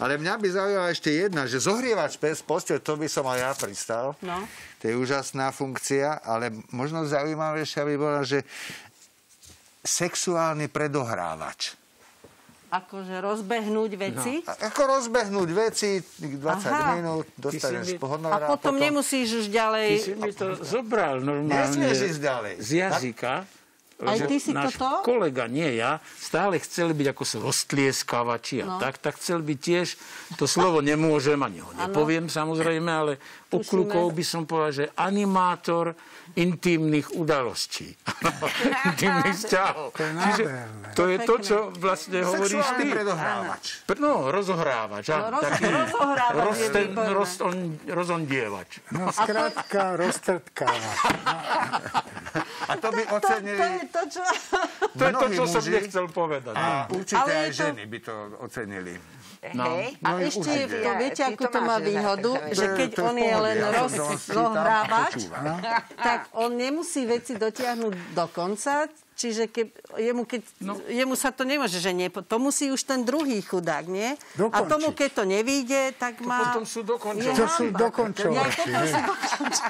Ale mňa by zaujímala ešte jedna, že zohrievač pes posteľ, to by som aj ja pristal. No. To je úžasná funkcia, ale možno zaujímavejšia by bola, že sexuálny predohrávač. Akože rozbehnúť veci. A ako rozbehnúť veci, tých 20 Aha. minút, dostaneš Ty mi- A honorár. potom nemusíš už Ty ďalej... si mi to zobral normálne Nesmieš ísť ďalej. z jazyka. Aj že ty si náš toto? kolega, nie ja, stále chceli byť ako sú roztlieskavači No. a tak, tak chcel byť tiež, to slovo nemôžem, ani ho nepoviem samozrejme, ale klukov by som povedal, že animátor intimných udalostí. intimných vzťahov. To je Čiže to je to, čo vlastne hovoríš ty. predohrávač. Pr- No, rozohrávač. No, roz- taký rozohrávač rozten, výborné. rozton, rozondievač. No skrátka roztrtkáva. A to by To, to ocenili je to, čo... To je to, čo som nechcel povedať. A určite Ale je aj to- ženy by to ocenili. No. Hej. A No, ešte určite. to, viete, akú to to má výhodu, že To je- keď to je on je len ja to roz, som čítal, zohrávač, počúvam. tak on nemusí veci dotiahnuť do konca, čiže keď, jemu, keď, No. jemu sa to nemôže, že nie, to musí už ten druhý chudák, nie? A Dokončiť. tomu, keď to nevíde, tak má... potom sú dokončovači. je To sú dokončovači, Ja, potom sú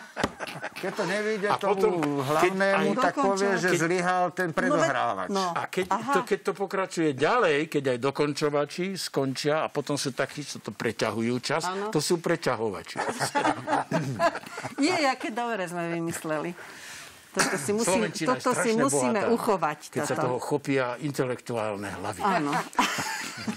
Keď to nevíde A tomu potom, hlavnému, keď tak povie, že Keď- zlyhal ten predohrávač. No, A keď Aha. to, keď to pokračuje ďalej, keď aj dokončovači skončia a potom sú takí, čo to preťahujú čas, Áno. to sú preťahovači. Je, aké dobre sme vymysleli. Toto si, musí, Slovenčina je toto si musíme bohatá, uchovať. Keď sa toto. toho chopia intelektuálne hlavy. Áno.